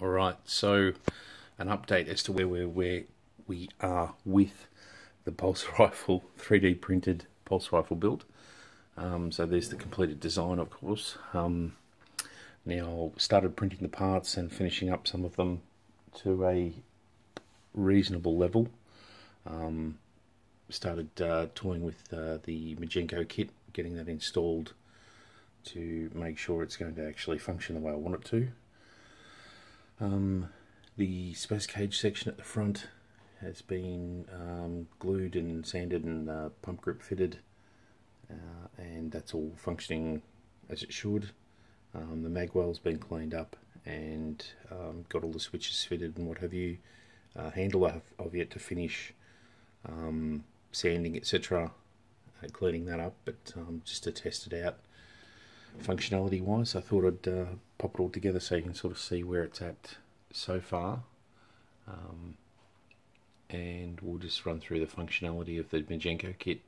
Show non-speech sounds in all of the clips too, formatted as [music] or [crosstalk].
All right, so an update as to where we're where we are with the pulse [laughs] rifle 3D printed pulse rifle build. Um, so there's the completed design, of course. Um, now started printing the parts and finishing up some of them to a reasonable level. Um, started uh, toying with uh, the Majenko kit, getting that installed to make sure it's going to actually function the way I want it to. Um, the space cage section at the front has been um, glued and sanded and uh, pump grip fitted uh, and that's all functioning as it should. Um, the magwell's been cleaned up and um, got all the switches fitted and what have you. Uh, handle I've, I've, yet to finish um, sanding etc. Uh, cleaning that up but um, just to test it out functionality wise I thought I'd uh, pop it all together so you can sort of see where it's at so far. Um, and we'll just run through the functionality of the Majenko kit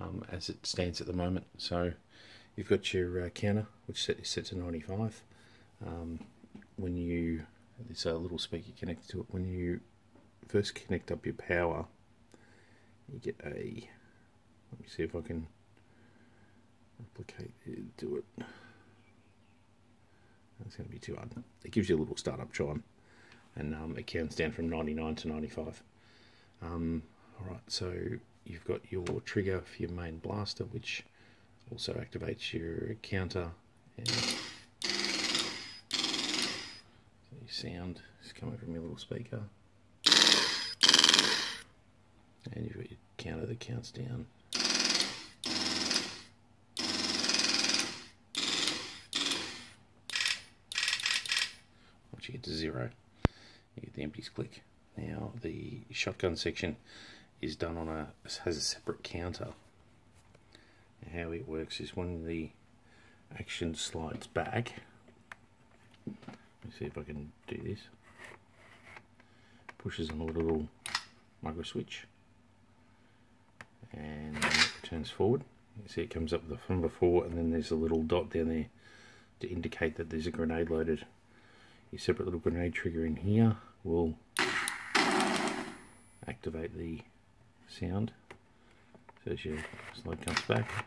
um, as it stands at the moment. So you've got your uh, counter which set, set to 95 um, when you there's a little speaker connected to it. When you first connect up your power you get a let me see if I can replicate it, do it that's going to be too hard. It gives you a little startup chime and um, it counts down from 99 to 95. Um, Alright, so you've got your trigger for your main blaster which also activates your counter and your sound is coming from your little speaker and you've got your counter that counts down once you get to zero. You get the empties click. Now the shotgun section is done on a has a separate counter. How it works is when the action slides back let me see if I can do this pushes on a little micro switch and turns forward. You see it comes up the, from before and then there's a little dot down there to indicate that there's a grenade loaded your separate little grenade trigger in here. Will activate the sound. So as your slide comes back.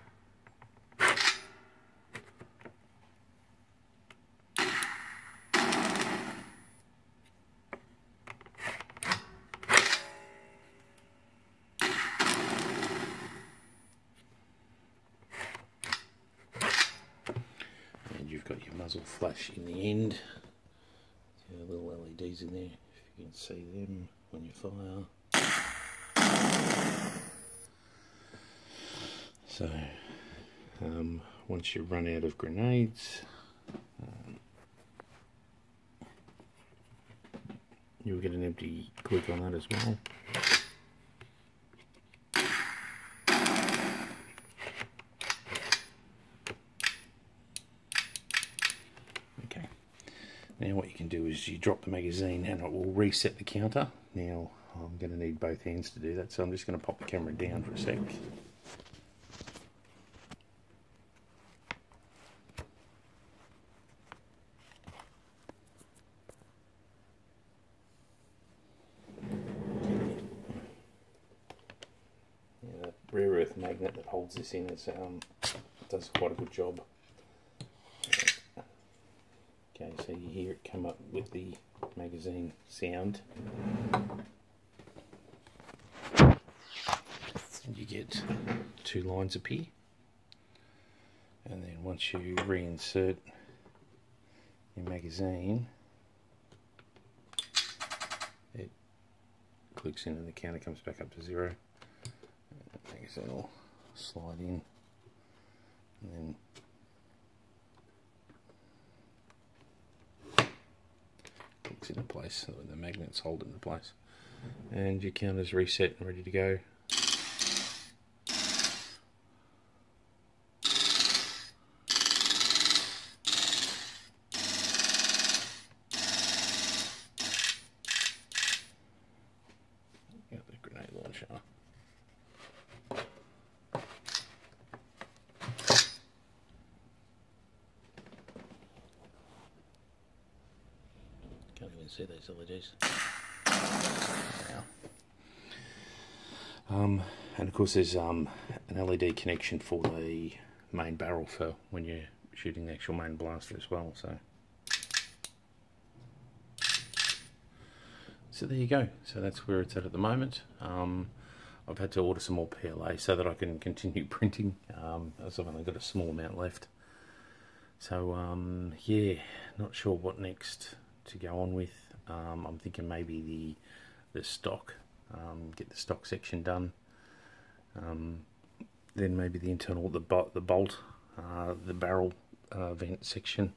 And you've got your muzzle flash in the end little LEDs in there if you can see them when you fire So, um, once you run out of grenades, um, you'll get an empty click on that as well. Okay, now what you can do is you drop the magazine and it will reset the counter. Now I'm going to need both hands to do that, so I'm just going to pop the camera down for a sec. rare earth magnet that holds this in is, um, does quite a good job. Okay, so you hear it come up with the magazine sound. And you get two lines appear. And then once you reinsert your magazine, it clicks in and the counter comes back up to zero magazine will slide in and then clicks into place the magnets hold it into place. And your counter's reset and ready to go got the grenade launcher Can't see those LEDs. Um, and of course there's um, an LED connection for the main barrel for when you're shooting the actual main blaster as well. So, so there you go. So that's where it's at at the moment. Um, I've had to order some more PLA so that I can continue [laughs] printing, um, as I've only got a small amount left. So um, yeah, not sure what next to go on with. Um, I'm thinking maybe the the stock, um, get the stock section done. Um, then maybe the internal, the bo the bolt, uh, the barrel uh, vent section,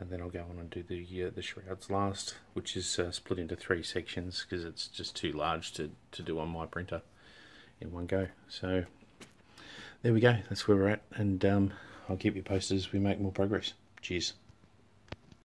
and then I'll go on and do the uh, the shrouds last, which is uh, split into three sections because it's just too large to to do on my printer in one go. So there we go. That's where we're at, and um, I'll keep you posted as we make more progress. Cheers.